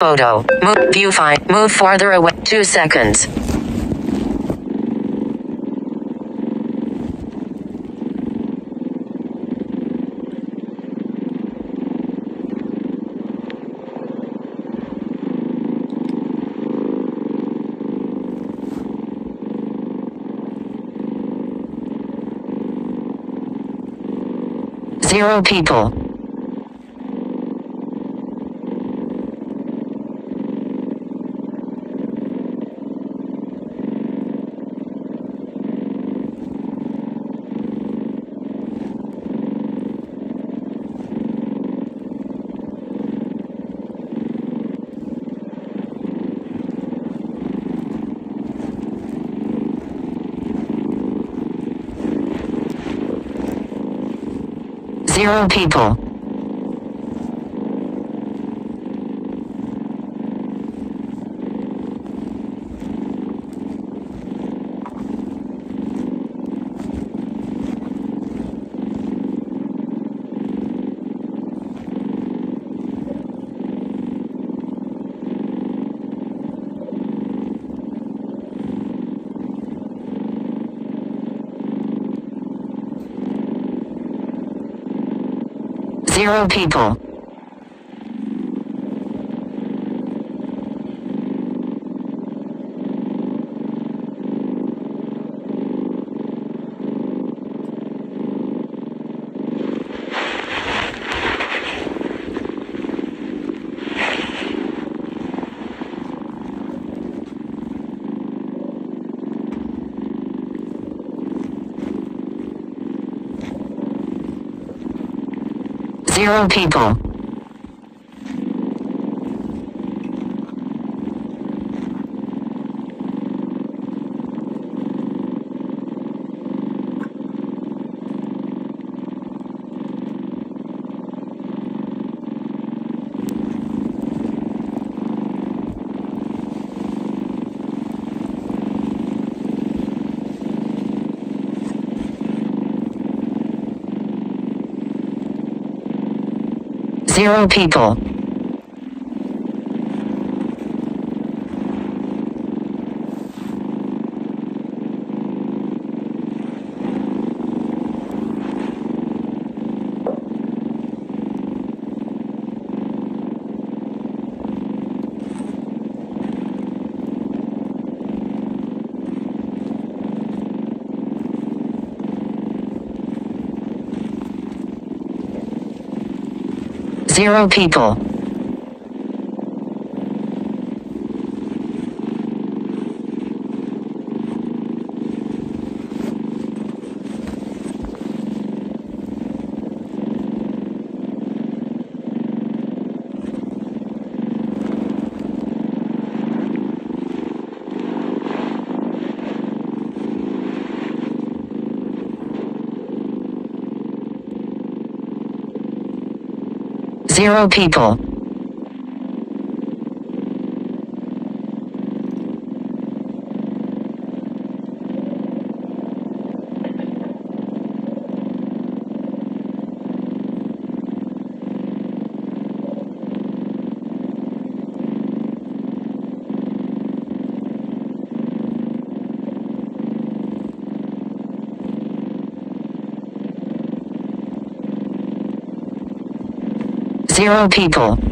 Photo. Move. view. Viewfind. Move farther away. Two seconds. Zero people. Zero people. Zero people. Zero people. Zero people. Zero people. Zero people. Zero people.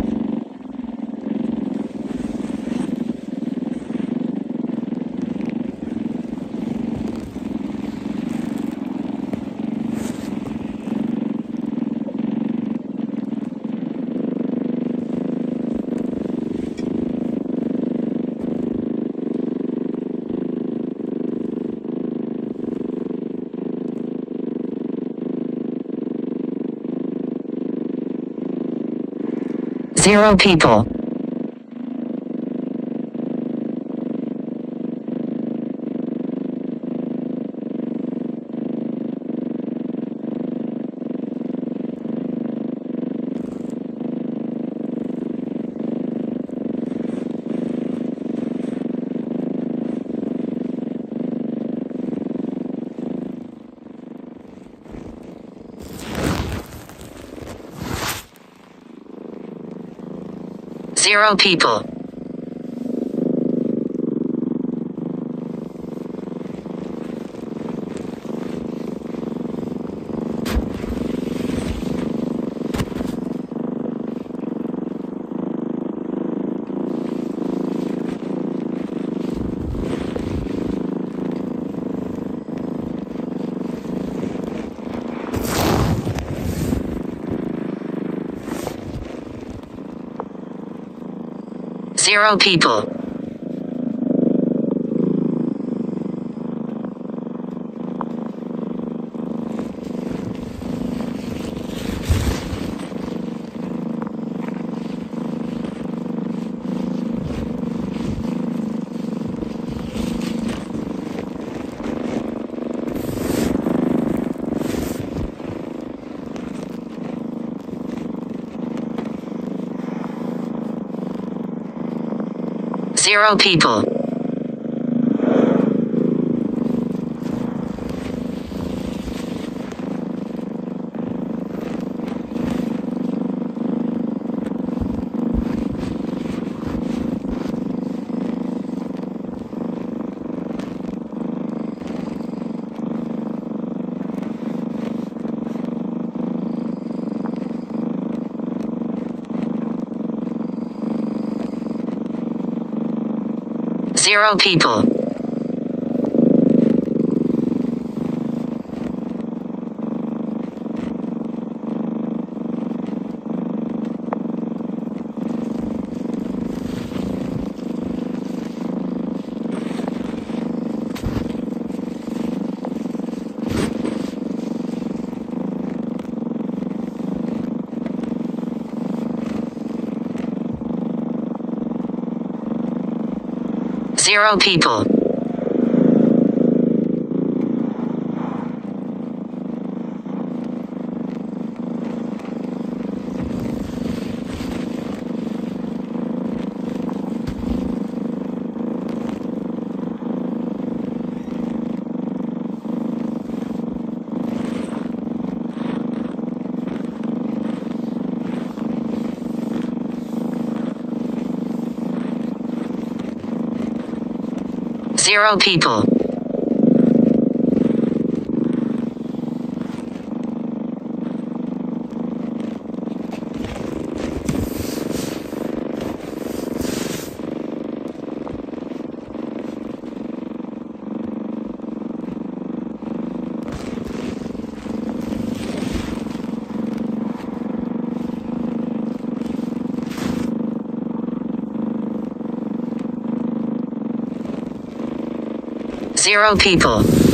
Zero people. Zero people. Zero people. Zero people. Zero people. Zero people. Zero people. Zero people.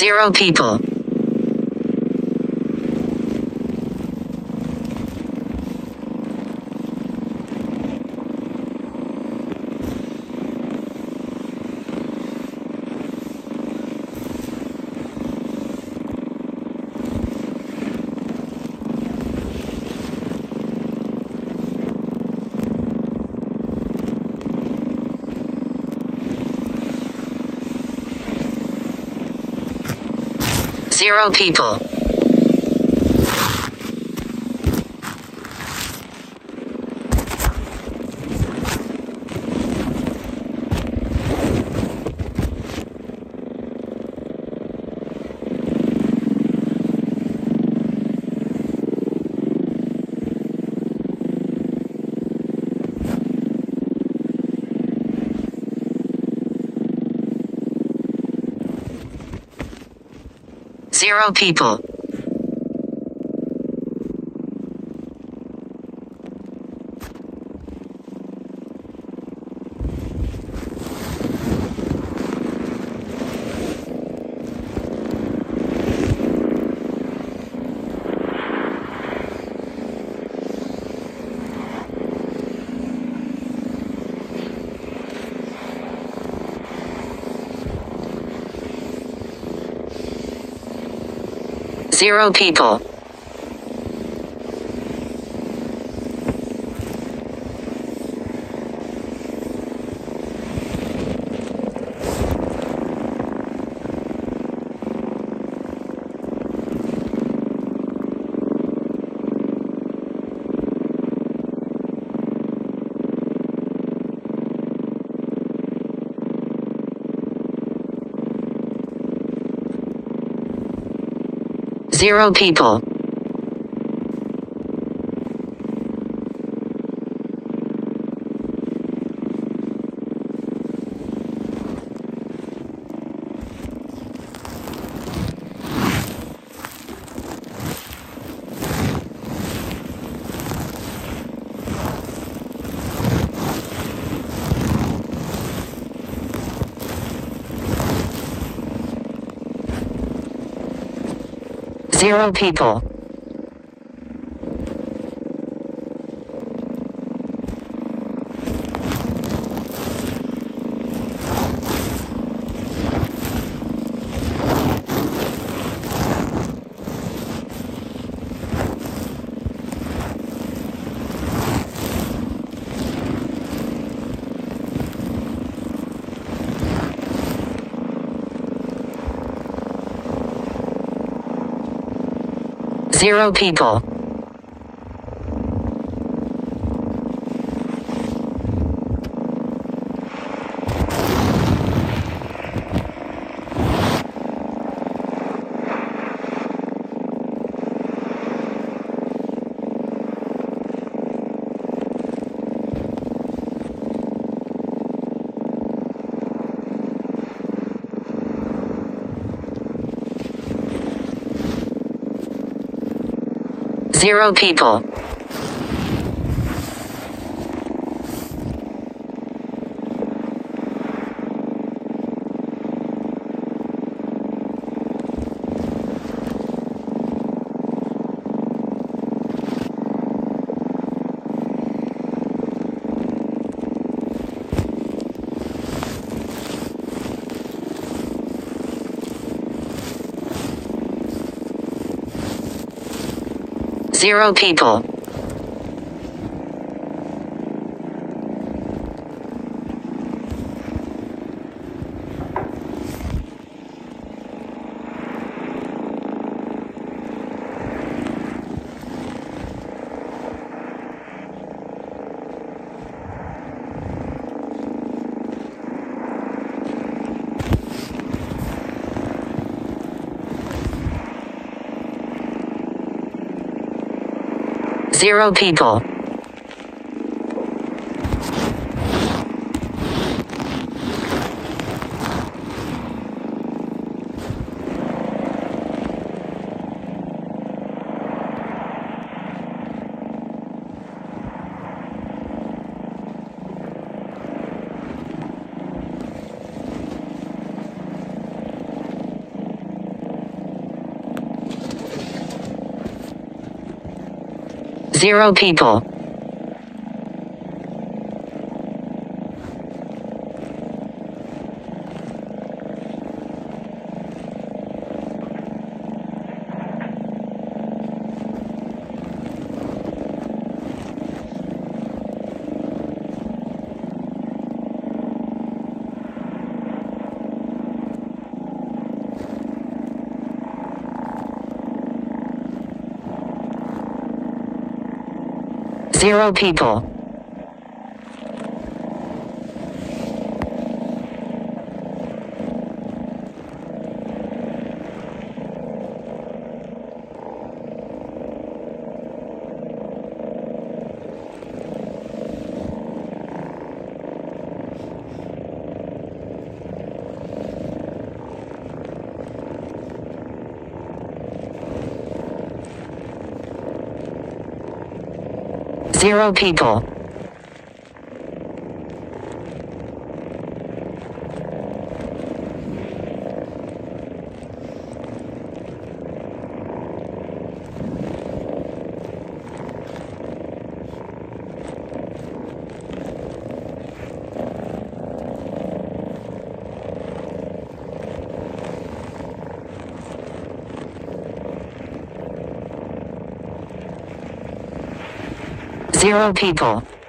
Zero people. Zero people. Zero people. Zero people. Zero people. Zero people. Zero people. Zero people. Zero people. Zero people. Zero people. Zero people. Zero people. Zero people.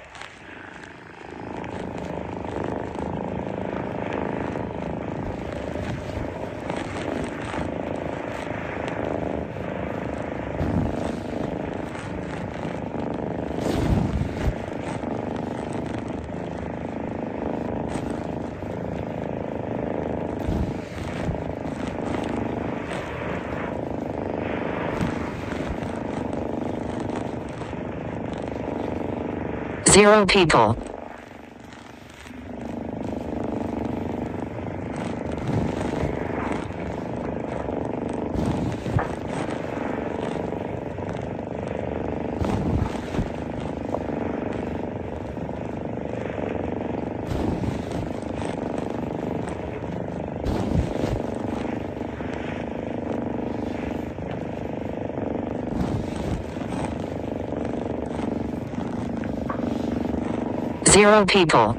Zero people. Zero people.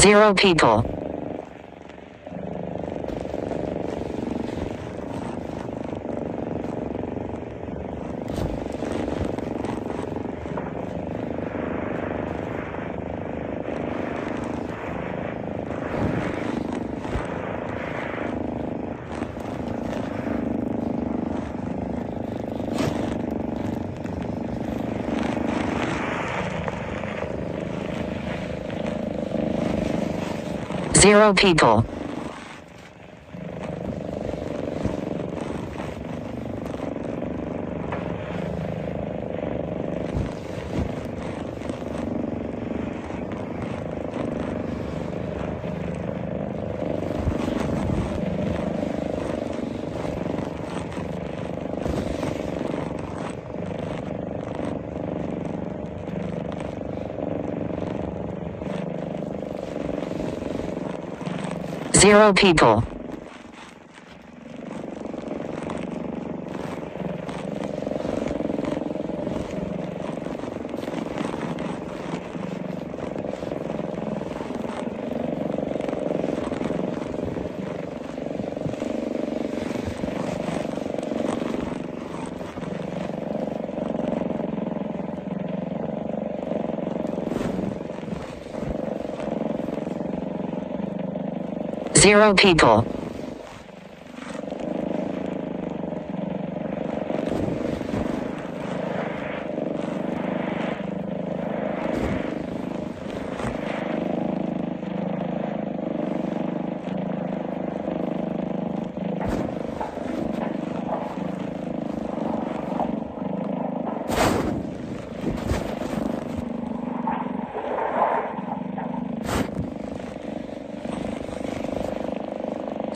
Zero people. Zero people. Zero people. Zero people.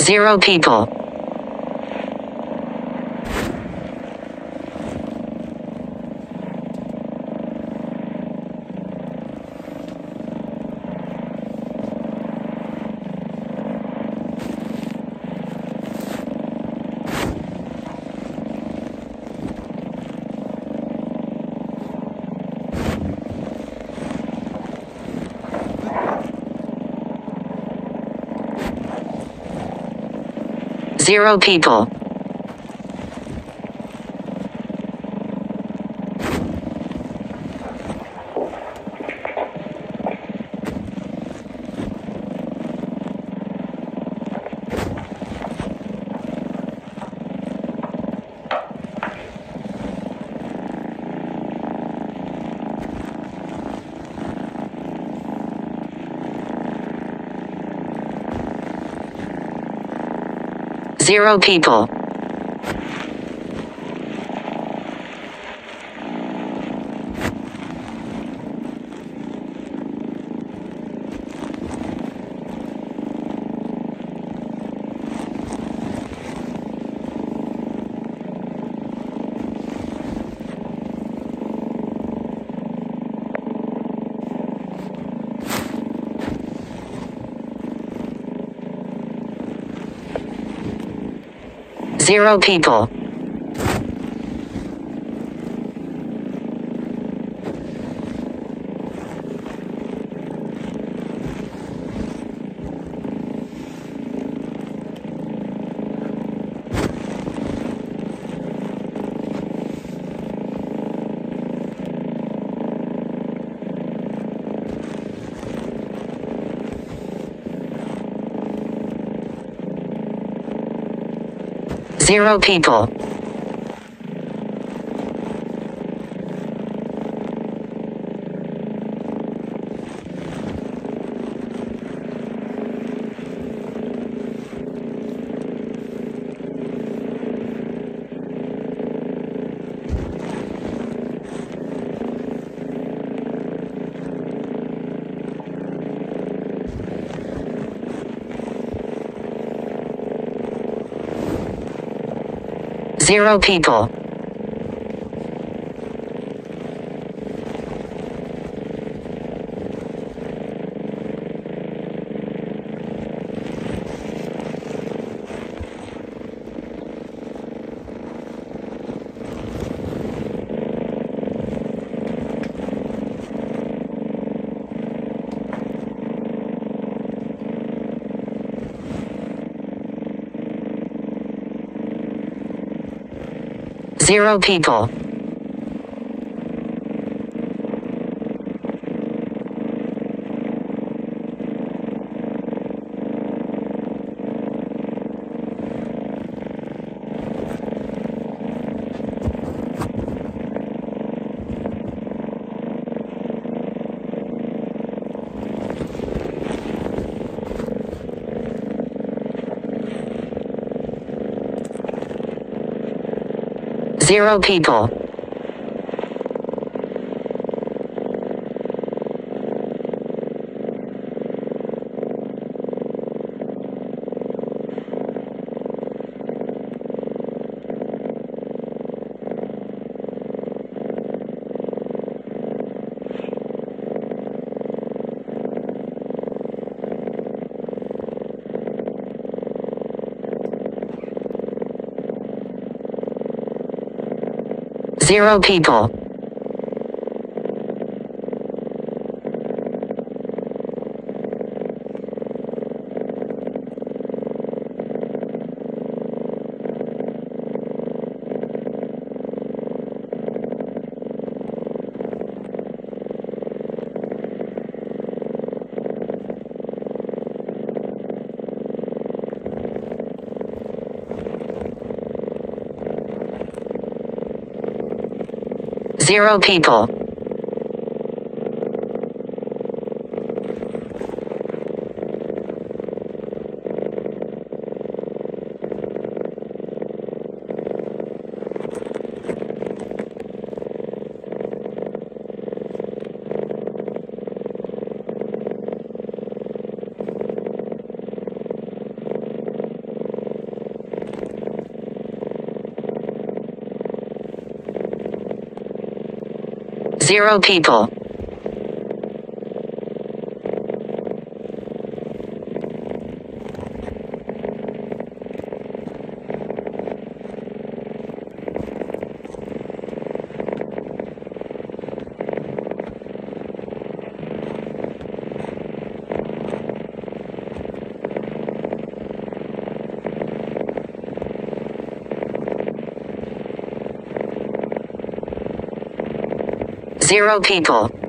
Zero people. Zero people. Zero people. Zero people. Zero people. Zero people. Zero people. Zero people. Zero people. Zero people. Zero people. Zero people.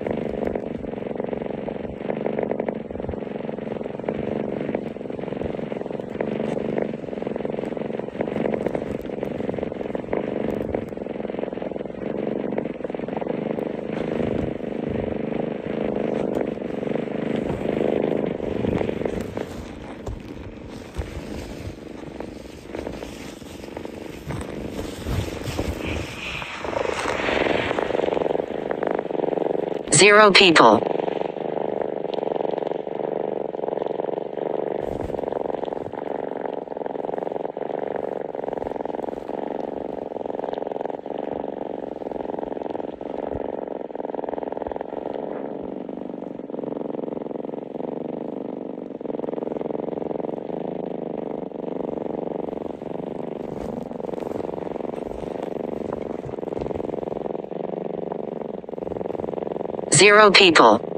Zero people. Zero people.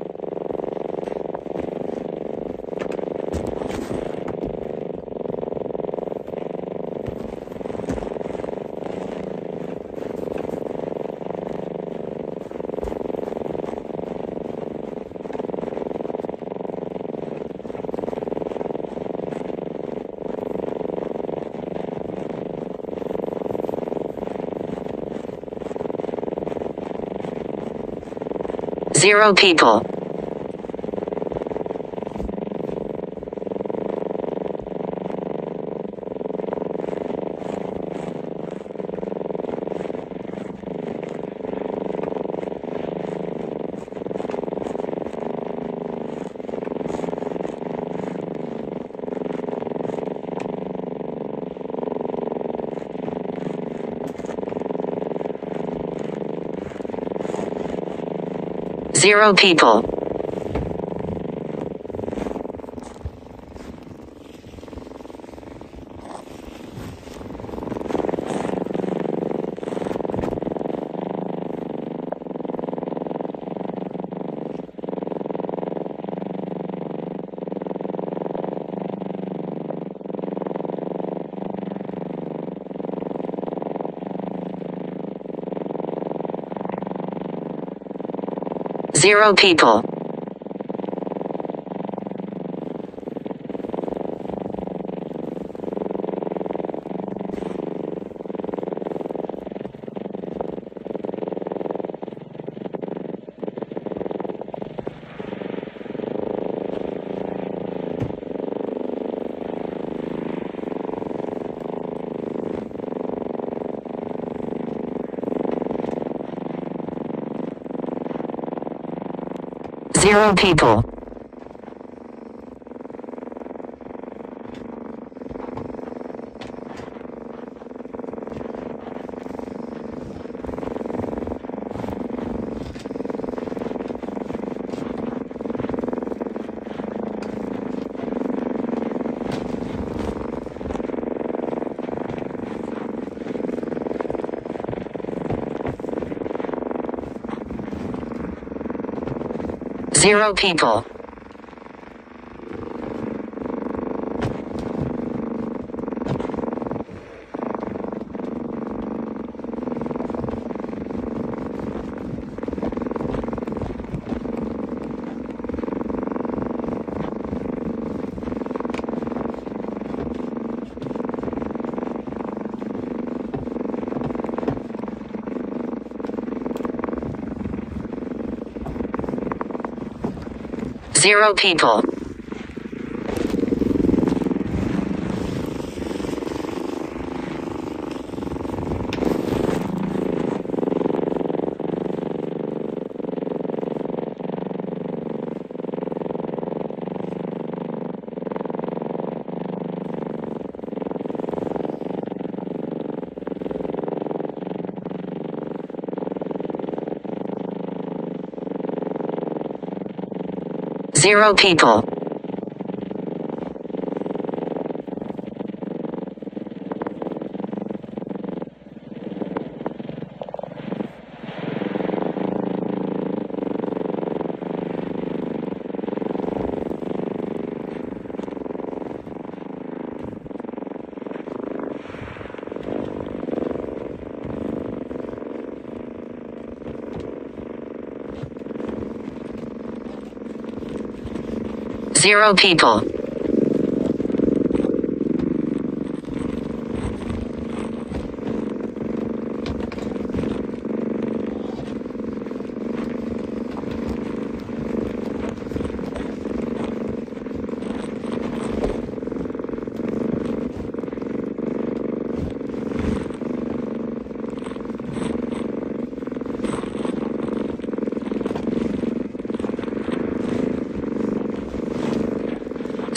Zero people. Zero people. Zero people. Feral people. Zero people. Zero people. Zero people. Zero people.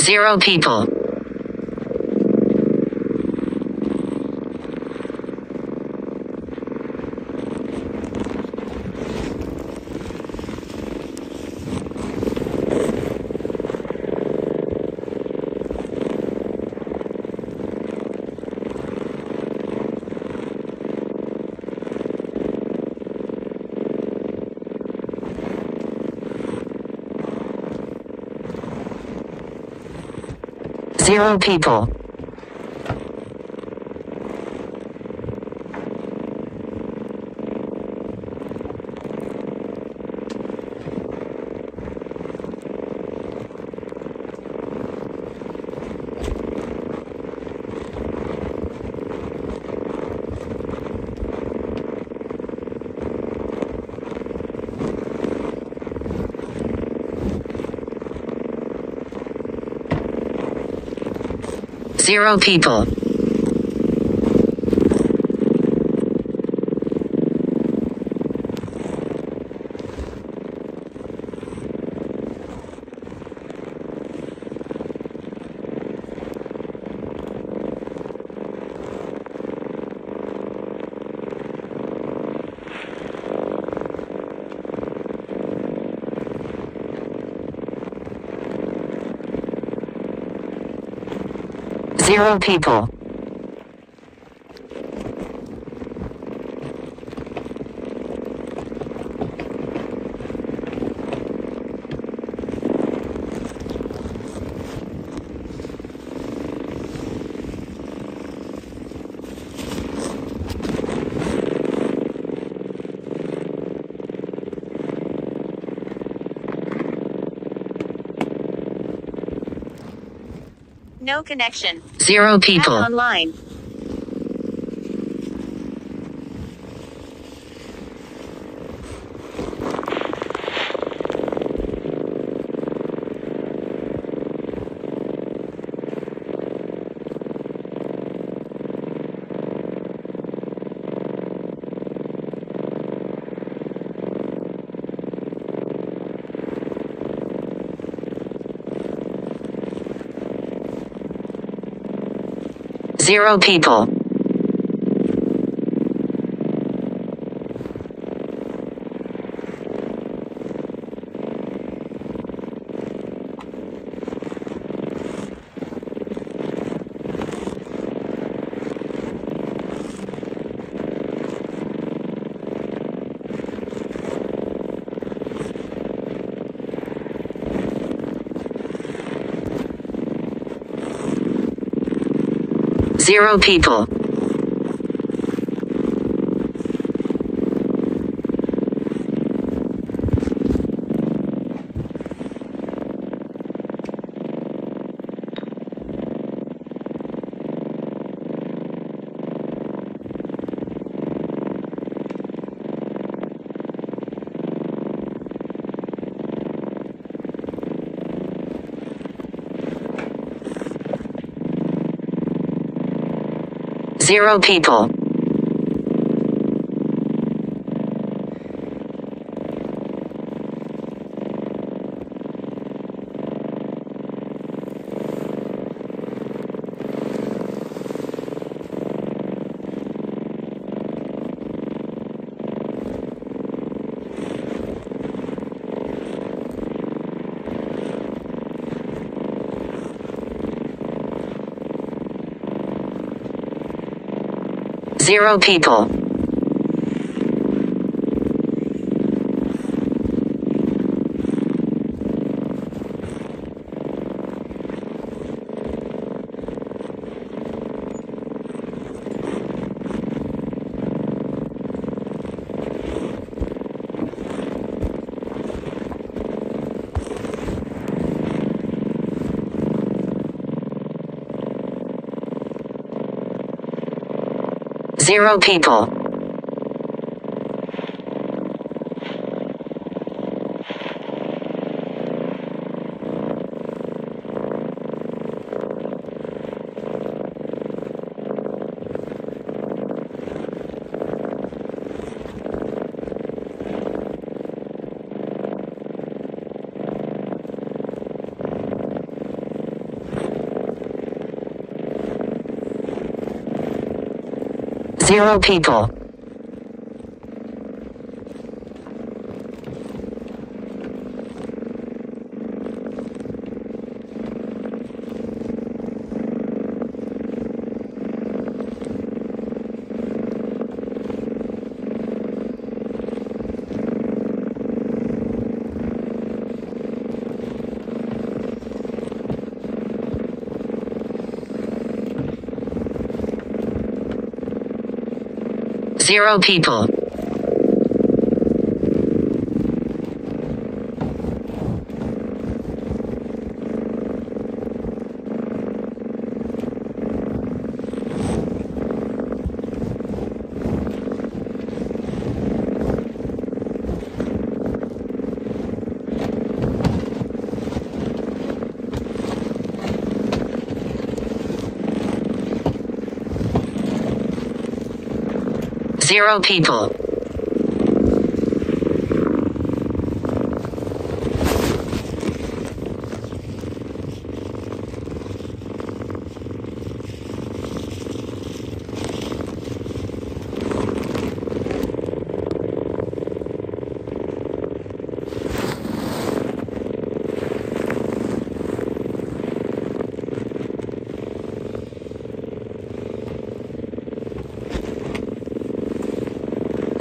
Zero people. People. Zero people. Zero people. No connection. Zero people. online. Zero people. Zero people. Zero people. Zero people. Zero people. Zero people. Zero people. Zero people.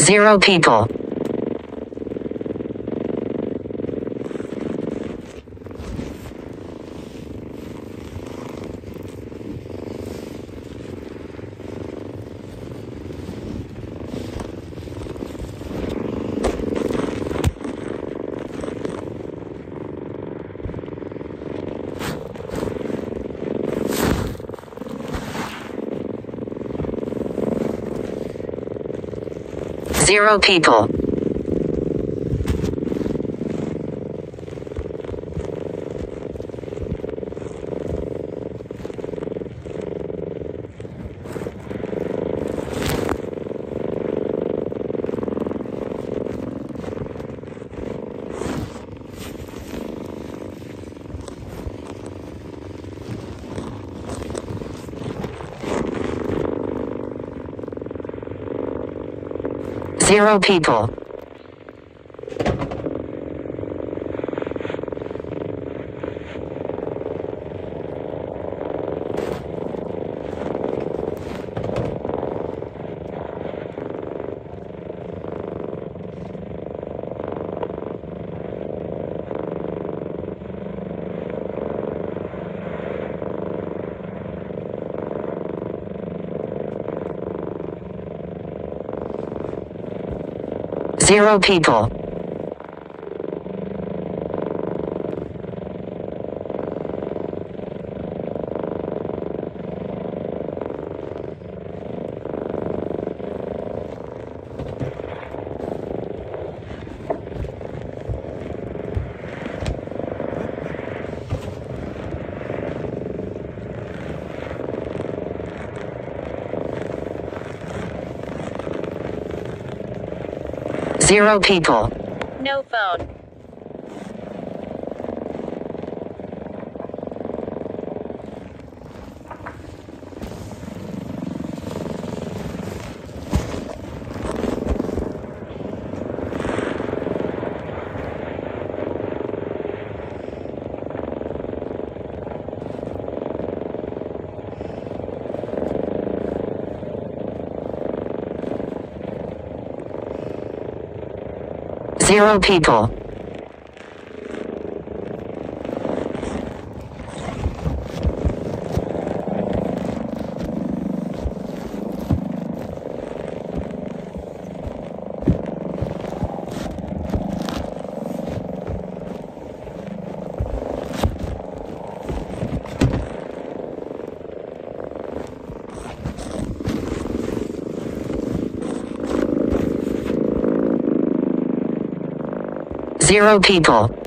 Zero people. Zero people. Zero people. Zero people. Zero people. No phone. Zero people. Zero people.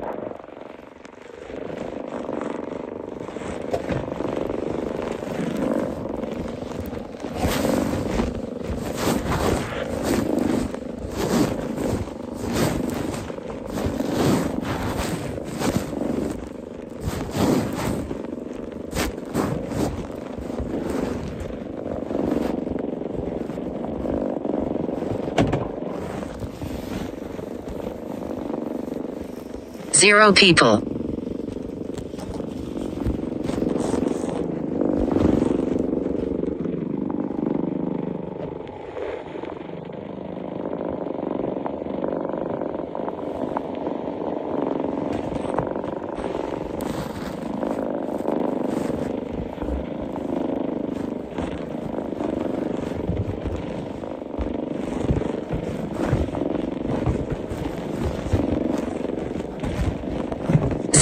Zero people.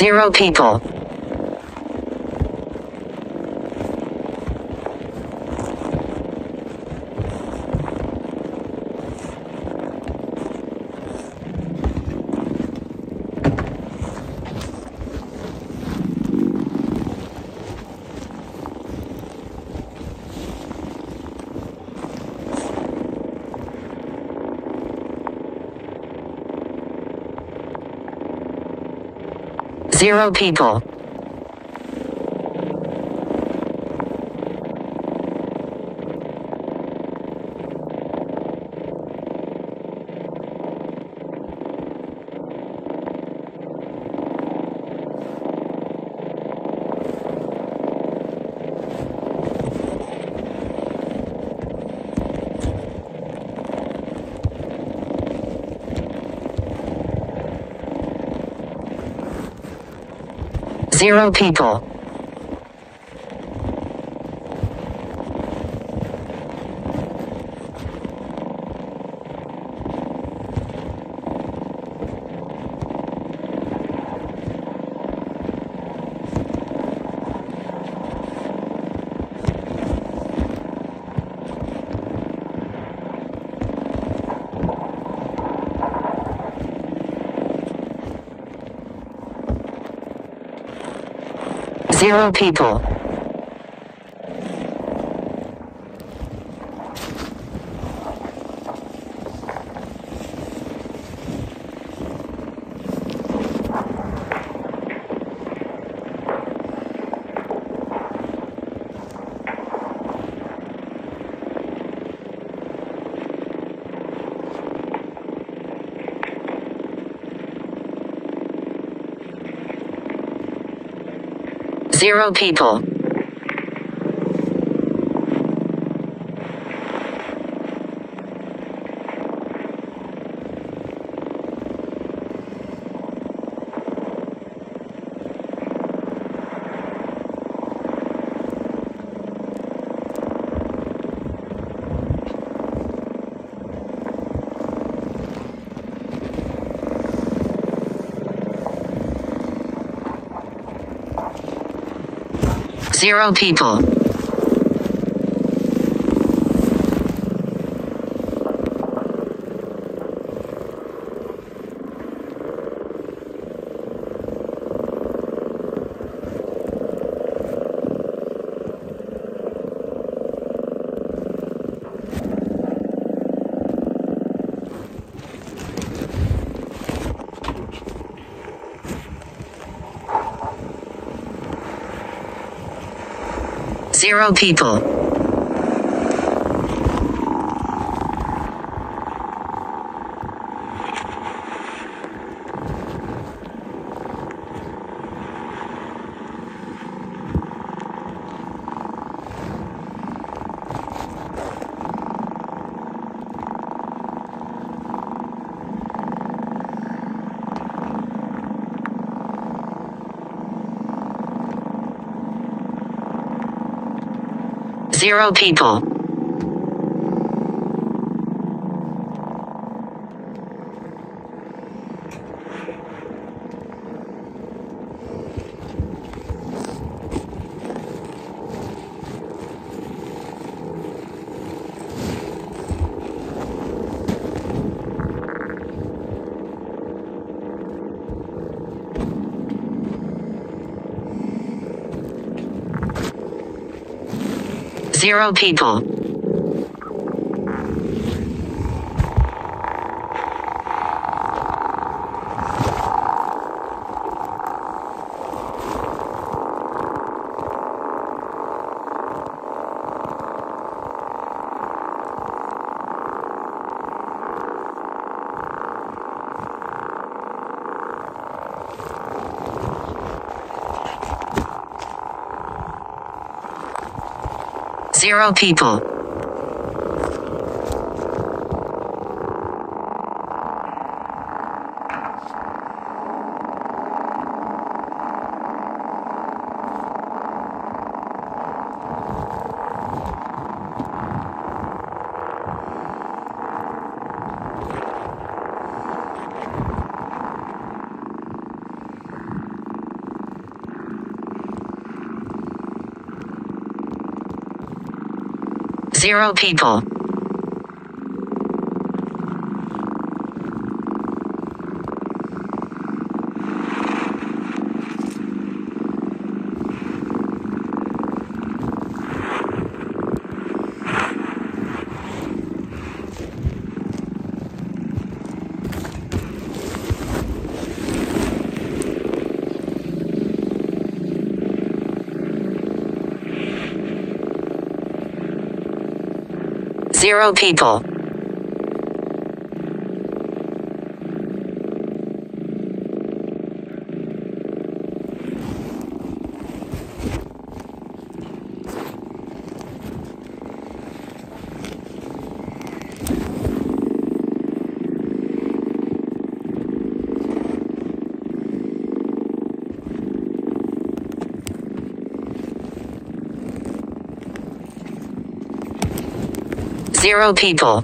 Zero people. Zero people. Zero people. Zero people. Zero people. Zero people. Zero people. Zero people. Zero people. Zero people. Zero people. Zero people. Zero people.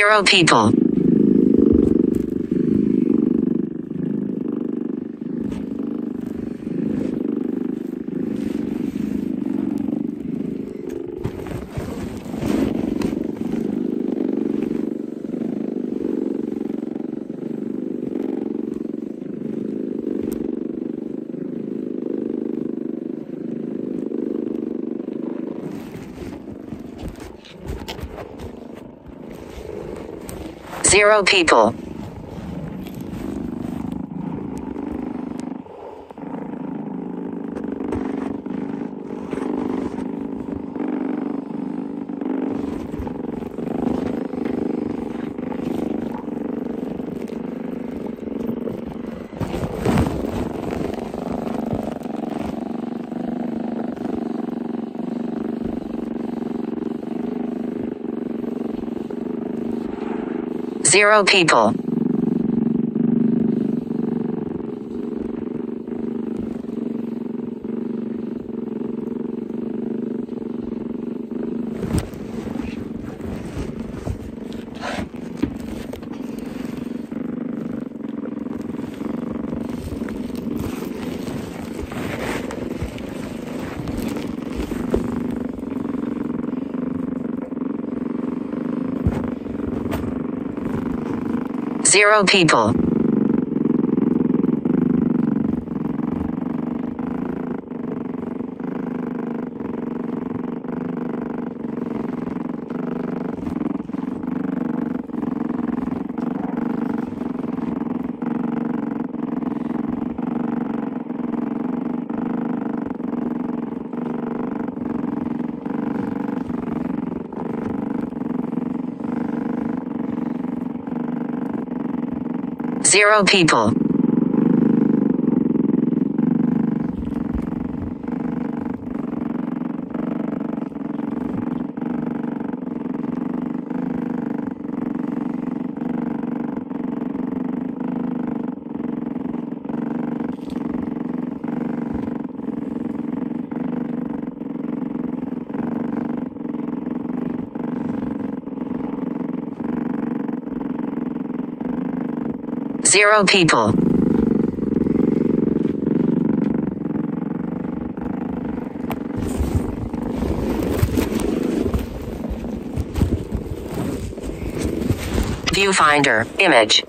Zero people. Zero people. Zero people. Zero people. Zero people. Zero people. Viewfinder, image.